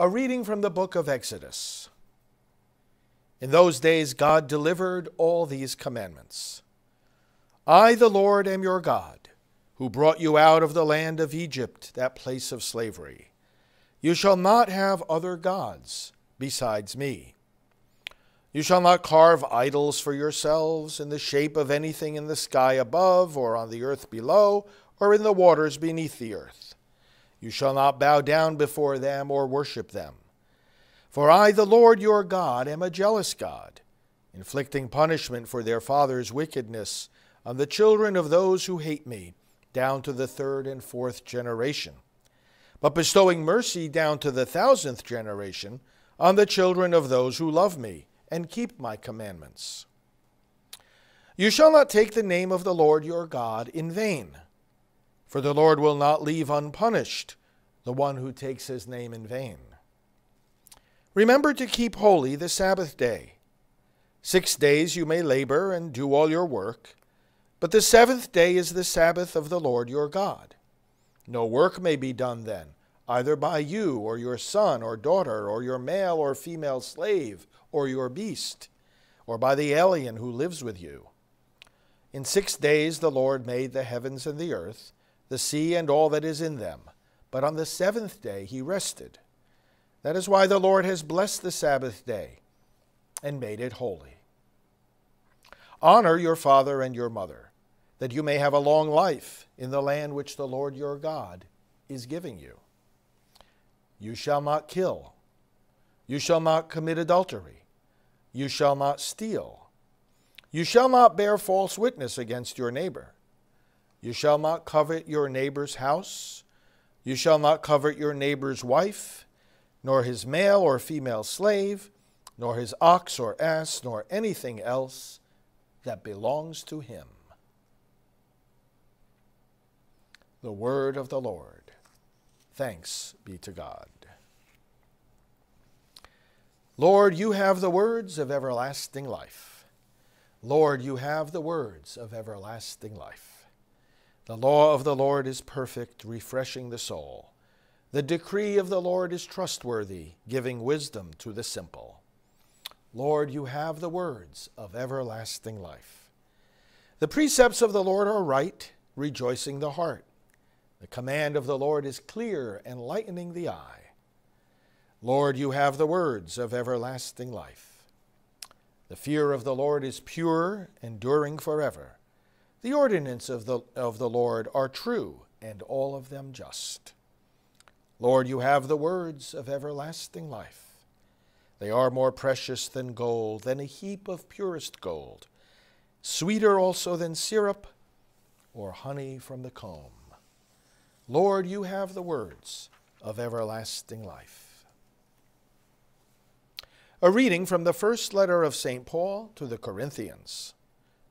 A reading from the book of Exodus. In those days, God delivered all these commandments I, the Lord, am your God, who brought you out of the land of Egypt, that place of slavery. You shall not have other gods besides me. You shall not carve idols for yourselves in the shape of anything in the sky above, or on the earth below, or in the waters beneath the earth. You shall not bow down before them or worship them. For I, the Lord your God, am a jealous God, inflicting punishment for their fathers' wickedness on the children of those who hate me, down to the third and fourth generation, but bestowing mercy down to the thousandth generation on the children of those who love me and keep my commandments. You shall not take the name of the Lord your God in vain for the Lord will not leave unpunished the one who takes his name in vain. Remember to keep holy the Sabbath day. Six days you may labor and do all your work, but the seventh day is the Sabbath of the Lord your God. No work may be done then, either by you or your son or daughter, or your male or female slave, or your beast, or by the alien who lives with you. In six days the Lord made the heavens and the earth the sea and all that is in them. But on the seventh day he rested. That is why the Lord has blessed the Sabbath day and made it holy. Honor your father and your mother, that you may have a long life in the land which the Lord your God is giving you. You shall not kill. You shall not commit adultery. You shall not steal. You shall not bear false witness against your neighbor. You shall not covet your neighbor's house. You shall not covet your neighbor's wife, nor his male or female slave, nor his ox or ass, nor anything else that belongs to him. The word of the Lord. Thanks be to God. Lord, you have the words of everlasting life. Lord, you have the words of everlasting life. The law of the Lord is perfect, refreshing the soul. The decree of the Lord is trustworthy, giving wisdom to the simple. Lord, you have the words of everlasting life. The precepts of the Lord are right, rejoicing the heart. The command of the Lord is clear, enlightening the eye. Lord, you have the words of everlasting life. The fear of the Lord is pure, enduring forever. The ordinances of the, of the Lord are true, and all of them just. Lord, you have the words of everlasting life. They are more precious than gold, than a heap of purest gold, sweeter also than syrup or honey from the comb. Lord, you have the words of everlasting life. A reading from the first letter of St. Paul to the Corinthians.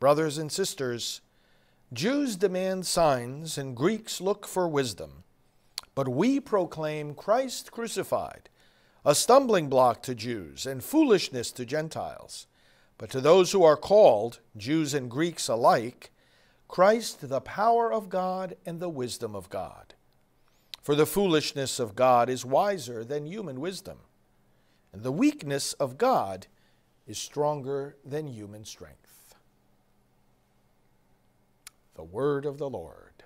Brothers and sisters, Jews demand signs and Greeks look for wisdom. But we proclaim Christ crucified, a stumbling block to Jews and foolishness to Gentiles. But to those who are called, Jews and Greeks alike, Christ the power of God and the wisdom of God. For the foolishness of God is wiser than human wisdom, and the weakness of God is stronger than human strength. The word of the Lord.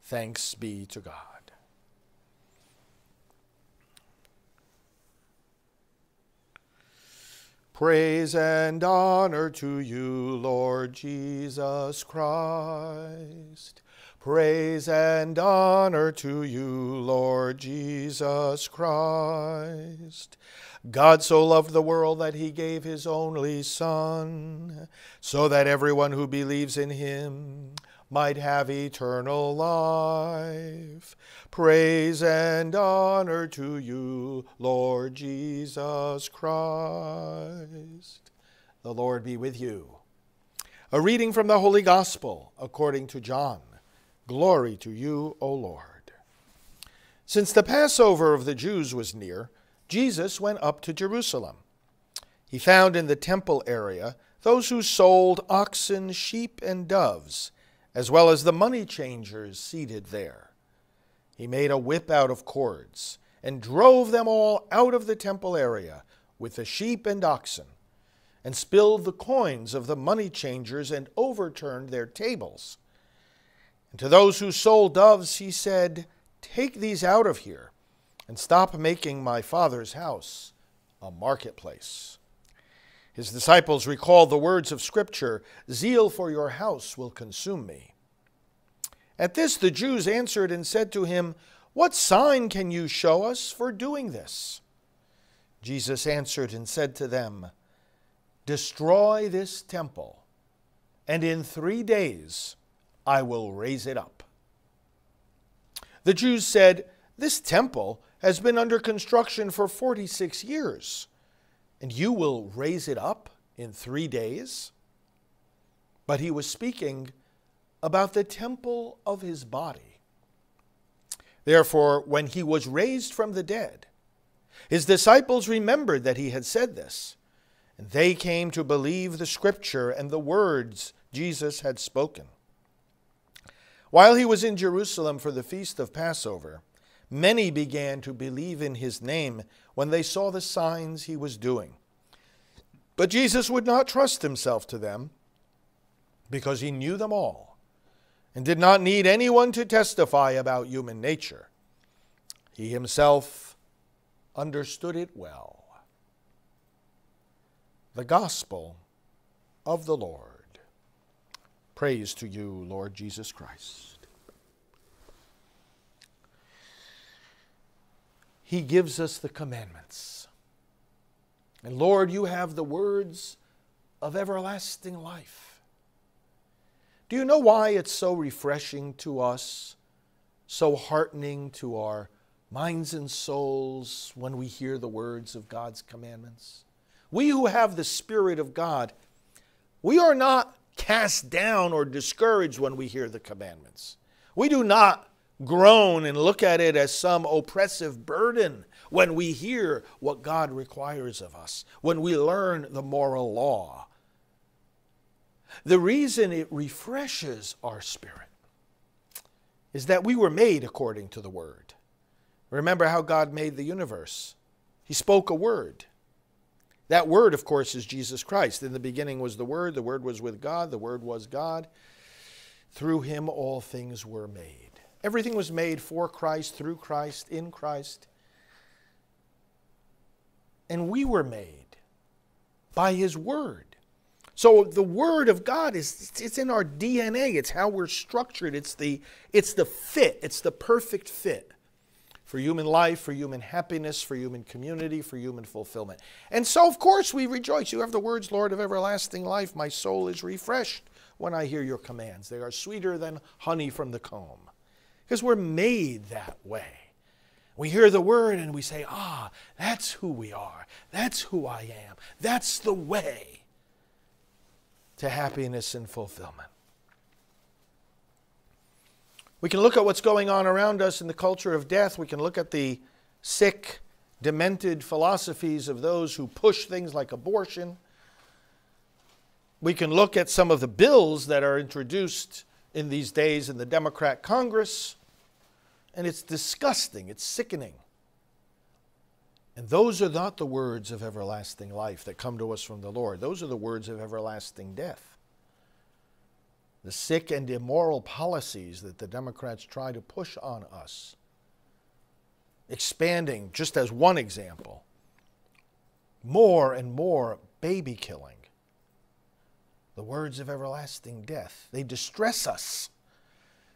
Thanks be to God. Praise and honor to you, Lord Jesus Christ. Praise and honor to you, Lord Jesus Christ. God so loved the world that he gave his only Son, so that everyone who believes in him might have eternal life. Praise and honor to you, Lord Jesus Christ. The Lord be with you. A reading from the Holy Gospel according to John. Glory to you, O Lord. Since the Passover of the Jews was near, Jesus went up to Jerusalem. He found in the temple area those who sold oxen, sheep, and doves as well as the money changers seated there. He made a whip out of cords and drove them all out of the temple area with the sheep and oxen, and spilled the coins of the money changers and overturned their tables. And to those who sold doves, he said, Take these out of here, and stop making my father's house a marketplace. His disciples recalled the words of Scripture Zeal for your house will consume me. At this, the Jews answered and said to him, What sign can you show us for doing this? Jesus answered and said to them, Destroy this temple, and in three days I will raise it up. The Jews said, This temple has been under construction for 46 years, and you will raise it up in three days? But he was speaking about the temple of his body. Therefore, when he was raised from the dead, his disciples remembered that he had said this, and they came to believe the scripture and the words Jesus had spoken. While he was in Jerusalem for the feast of Passover, many began to believe in his name when they saw the signs he was doing. But Jesus would not trust himself to them because he knew them all and did not need anyone to testify about human nature. He himself understood it well. The Gospel of the Lord. Praise to you, Lord Jesus Christ. He gives us the commandments. And Lord, you have the words of everlasting life. Do you know why it's so refreshing to us, so heartening to our minds and souls when we hear the words of God's commandments? We who have the Spirit of God, we are not cast down or discouraged when we hear the commandments. We do not groan and look at it as some oppressive burden when we hear what God requires of us, when we learn the moral law. The reason it refreshes our spirit is that we were made according to the Word. Remember how God made the universe? He spoke a word. That word, of course, is Jesus Christ. In the beginning was the Word, the Word was with God, the Word was God. Through him all things were made. Everything was made for Christ, through Christ, in Christ. And we were made by his Word. So the Word of God is it's in our DNA. It's how we're structured. It's the, it's the fit, it's the perfect fit for human life, for human happiness, for human community, for human fulfillment. And so, of course, we rejoice. You have the words, Lord of everlasting life. My soul is refreshed when I hear your commands. They are sweeter than honey from the comb. Because we're made that way. We hear the word and we say, ah, that's who we are. That's who I am. That's the way to happiness and fulfillment. We can look at what's going on around us in the culture of death. We can look at the sick, demented philosophies of those who push things like abortion. We can look at some of the bills that are introduced in these days in the Democrat Congress, and it's disgusting, it's sickening. And those are not the words of everlasting life that come to us from the Lord. Those are the words of everlasting death the sick and immoral policies that the Democrats try to push on us. Expanding, just as one example, more and more baby killing. The words of everlasting death. They distress us.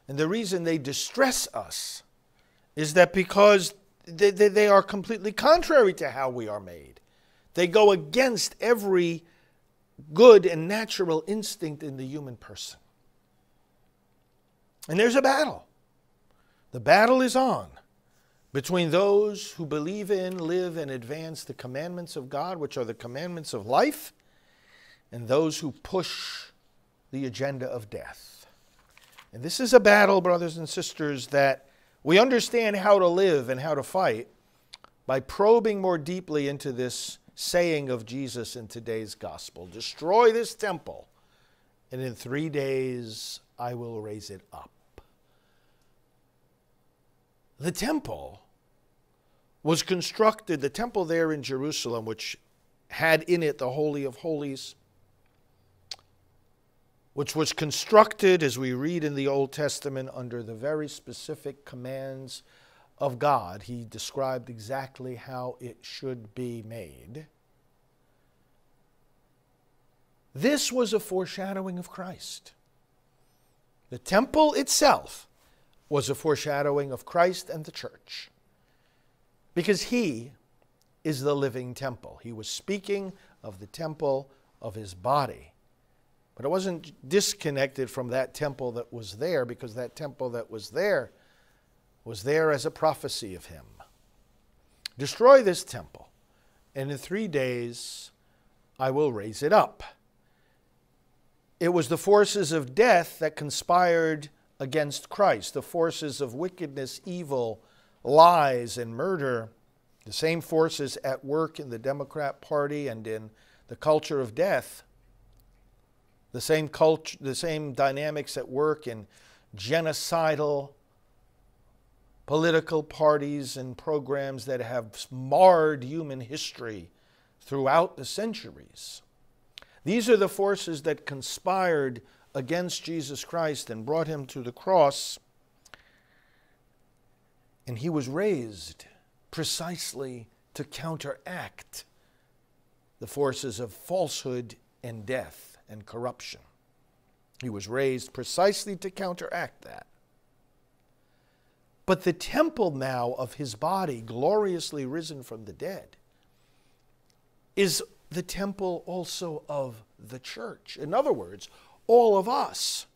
And the reason they distress us is that because they, they, they, are completely contrary to how we are made. They go against every good and natural instinct in the human person. And there's a battle. The battle is on between those who believe in, live, and advance the commandments of God, which are the commandments of life, and those who push the agenda of death. And this is a battle, brothers and sisters, that we understand how to live and how to fight by probing more deeply into this saying of Jesus in today's gospel Destroy this temple, and in three days I will raise it up. The temple was constructed, the temple there in Jerusalem, which had in it the Holy of Holies, which was constructed, as we read in the Old Testament, under the very specific commands of God. He described exactly how it should be made. This was a foreshadowing of Christ. The temple itself was a foreshadowing of Christ and the church because he is the living temple. He was speaking of the temple of his body. But it wasn't disconnected from that temple that was there because that temple that was there was there as a prophecy of him. Destroy this temple, and in three days I will raise it up. It was the forces of death that conspired against Christ, the forces of wickedness, evil, lies, and murder, the same forces at work in the Democrat Party and in the culture of death, the same culture, the same dynamics at work in genocidal political parties and programs that have marred human history throughout the centuries. These are the forces that conspired against Jesus Christ and brought him to the cross. And he was raised precisely to counteract the forces of falsehood and death and corruption. He was raised precisely to counteract that. But the temple now of his body, gloriously risen from the dead, is the temple also of the church. In other words, all of us.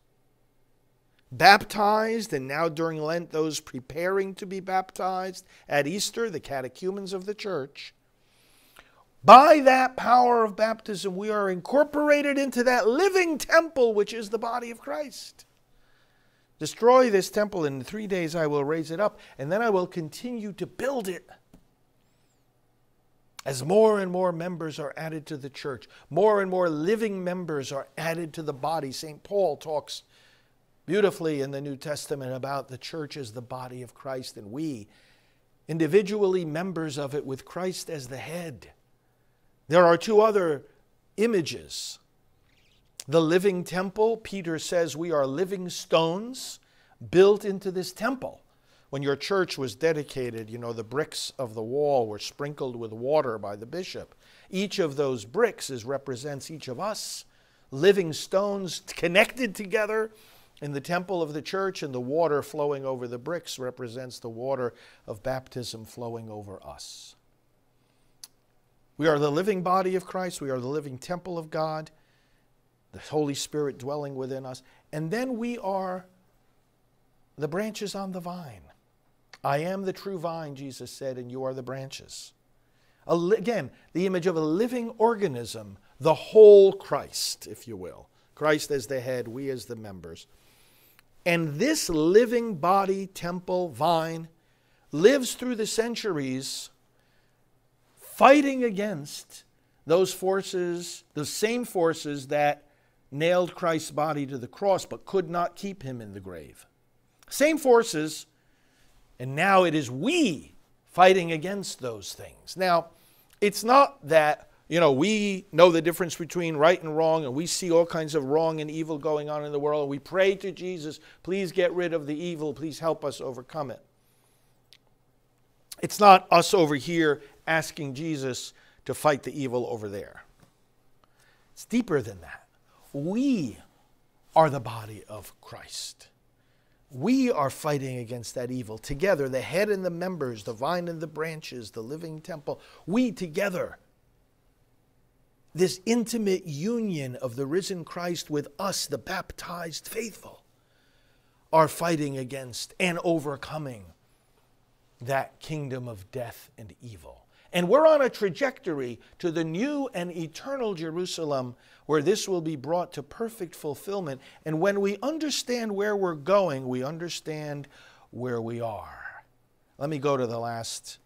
Baptized, and now during Lent, those preparing to be baptized. At Easter, the catechumens of the church. By that power of baptism, we are incorporated into that living temple which is the body of Christ. Destroy this temple, and in three days I will raise it up, and then I will continue to build it. As more and more members are added to the church, more and more living members are added to the body. St. Paul talks beautifully in the New Testament about the church as the body of Christ, and we, individually members of it with Christ as the head. There are two other images. The living temple, Peter says we are living stones built into this temple. When your church was dedicated, you know, the bricks of the wall were sprinkled with water by the bishop. Each of those bricks is, represents each of us, living stones connected together in the temple of the church, and the water flowing over the bricks represents the water of baptism flowing over us. We are the living body of Christ, we are the living temple of God, the Holy Spirit dwelling within us, and then we are the branches on the vine. I am the true vine, Jesus said, and you are the branches. Again, the image of a living organism, the whole Christ, if you will. Christ as the head, we as the members. And this living body, temple, vine lives through the centuries fighting against those forces, the same forces that nailed Christ's body to the cross but could not keep him in the grave. Same forces and now it is we fighting against those things. Now, it's not that, you know, we know the difference between right and wrong and we see all kinds of wrong and evil going on in the world. and We pray to Jesus, please get rid of the evil, please help us overcome it. It's not us over here asking Jesus to fight the evil over there. It's deeper than that. We are the body of Christ. We are fighting against that evil together, the head and the members, the vine and the branches, the living temple. We together. This intimate union of the risen Christ with us, the baptized faithful, are fighting against and overcoming that kingdom of death and evil. And we're on a trajectory to the new and eternal Jerusalem where this will be brought to perfect fulfillment. And when we understand where we're going, we understand where we are. Let me go to the last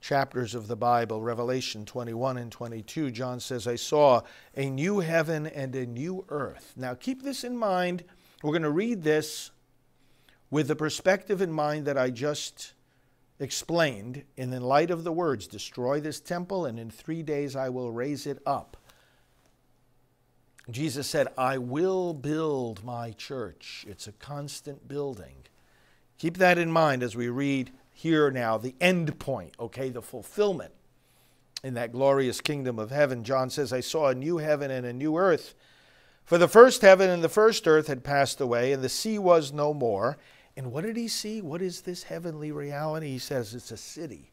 chapters of the Bible, Revelation 21 and 22. John says, I saw a new heaven and a new earth. Now keep this in mind. We're going to read this with the perspective in mind that I just explained in the light of the words, Destroy this temple, and in three days I will raise it up. Jesus said, I will build my church. It's a constant building. Keep that in mind as we read here now the end point, okay, the fulfillment in that glorious kingdom of heaven. John says, I saw a new heaven and a new earth. For the first heaven and the first earth had passed away, and the sea was no more. And what did he see? What is this heavenly reality? He says it's a city.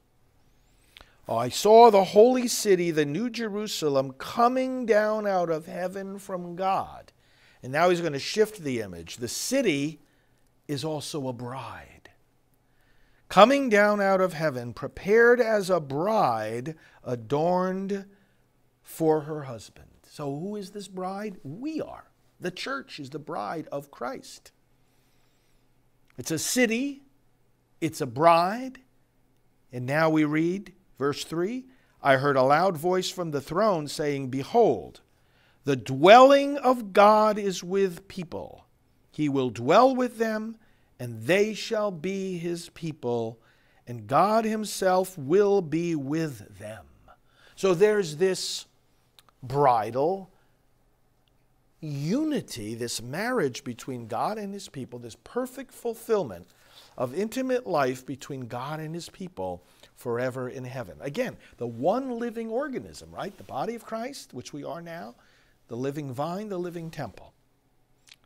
Oh, I saw the holy city, the new Jerusalem, coming down out of heaven from God. And now he's going to shift the image. The city is also a bride. Coming down out of heaven, prepared as a bride, adorned for her husband. So, who is this bride? We are. The church is the bride of Christ. It's a city, it's a bride. And now we read verse 3 I heard a loud voice from the throne saying, Behold, the dwelling of God is with people. He will dwell with them, and they shall be his people, and God himself will be with them. So there's this bridal unity, this marriage between God and his people, this perfect fulfillment of intimate life between God and his people forever in heaven. Again, the one living organism, right? The body of Christ, which we are now, the living vine, the living temple.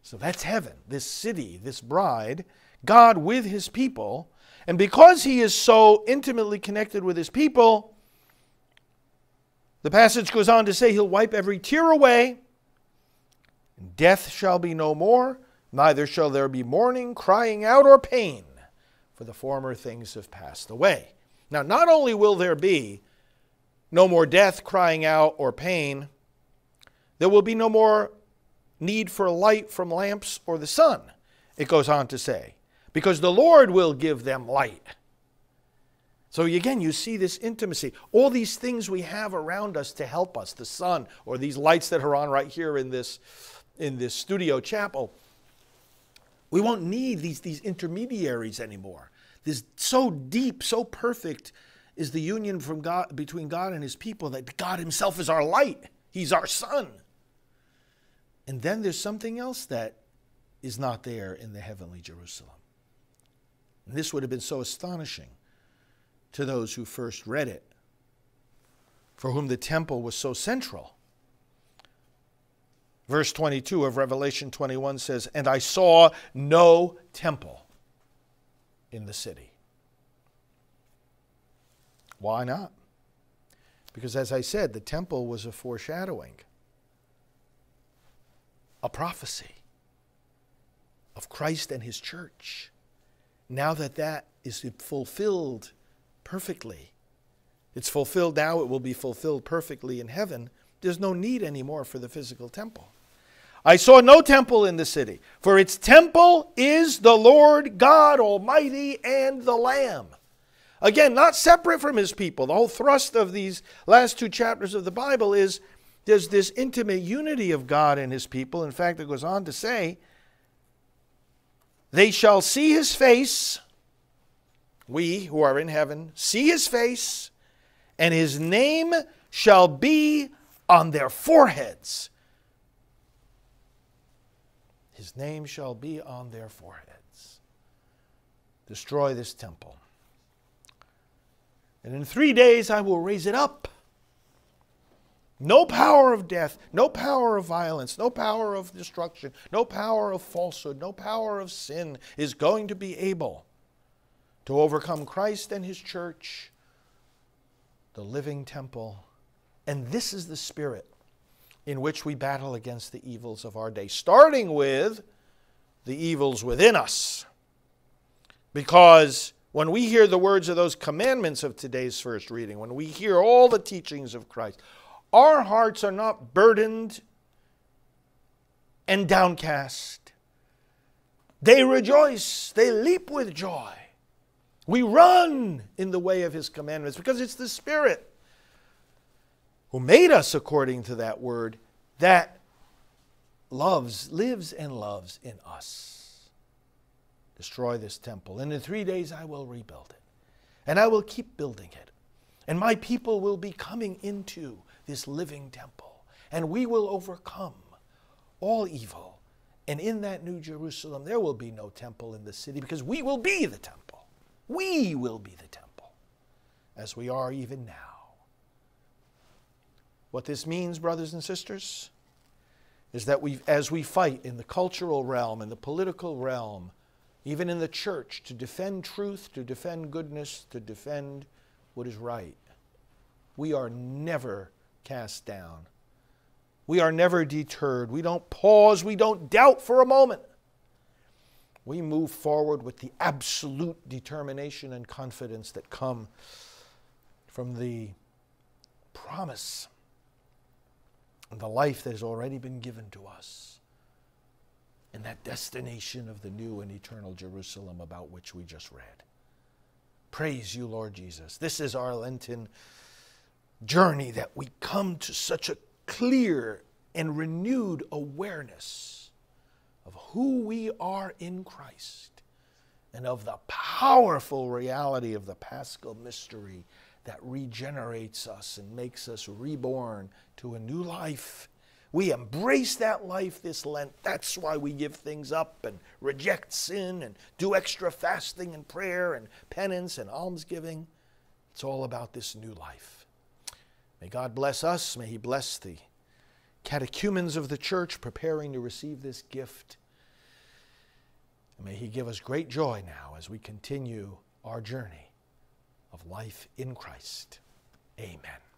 So that's heaven, this city, this bride, God with his people. And because he is so intimately connected with his people, the passage goes on to say he'll wipe every tear away Death shall be no more, neither shall there be mourning, crying out, or pain, for the former things have passed away. Now, not only will there be no more death, crying out, or pain, there will be no more need for light from lamps or the sun, it goes on to say, because the Lord will give them light. So again, you see this intimacy. All these things we have around us to help us, the sun, or these lights that are on right here in this in this studio chapel, we won't need these, these intermediaries anymore. This so deep, so perfect is the union from God, between God and his people that God himself is our light. He's our sun. And then there's something else that is not there in the heavenly Jerusalem. And this would have been so astonishing to those who first read it, for whom the temple was so central. Verse 22 of Revelation 21 says, And I saw no temple in the city. Why not? Because, as I said, the temple was a foreshadowing, a prophecy of Christ and his church. Now that that is fulfilled perfectly, it's fulfilled now, it will be fulfilled perfectly in heaven. There's no need anymore for the physical temple. I saw no temple in the city, for its temple is the Lord God Almighty and the Lamb. Again, not separate from his people. The whole thrust of these last two chapters of the Bible is there's this intimate unity of God and his people. In fact, it goes on to say, They shall see his face, we who are in heaven, see his face, and his name shall be on their foreheads. His name shall be on their foreheads. Destroy this temple. And in three days I will raise it up. No power of death, no power of violence, no power of destruction, no power of falsehood, no power of sin is going to be able to overcome Christ and his church, the living temple. And this is the spirit in which we battle against the evils of our day, starting with the evils within us. Because when we hear the words of those commandments of today's first reading, when we hear all the teachings of Christ, our hearts are not burdened and downcast. They rejoice, they leap with joy. We run in the way of His commandments because it's the Spirit who made us according to that word, that loves, lives and loves in us. Destroy this temple, and in three days I will rebuild it. and I will keep building it. And my people will be coming into this living temple, and we will overcome all evil. And in that New Jerusalem, there will be no temple in the city because we will be the temple. We will be the temple, as we are even now. What this means, brothers and sisters, is that we, as we fight in the cultural realm, in the political realm, even in the church, to defend truth, to defend goodness, to defend what is right, we are never cast down. We are never deterred. We don't pause. We don't doubt for a moment. We move forward with the absolute determination and confidence that come from the promise the life that has already been given to us in that destination of the new and eternal Jerusalem about which we just read. Praise you, Lord Jesus. This is our Lenten journey that we come to such a clear and renewed awareness of who we are in Christ and of the powerful reality of the paschal mystery that regenerates us and makes us reborn to a new life. We embrace that life this Lent. That's why we give things up and reject sin and do extra fasting and prayer and penance and almsgiving. It's all about this new life. May God bless us. May He bless the catechumens of the church preparing to receive this gift. May He give us great joy now as we continue our journey of life in Christ. Amen.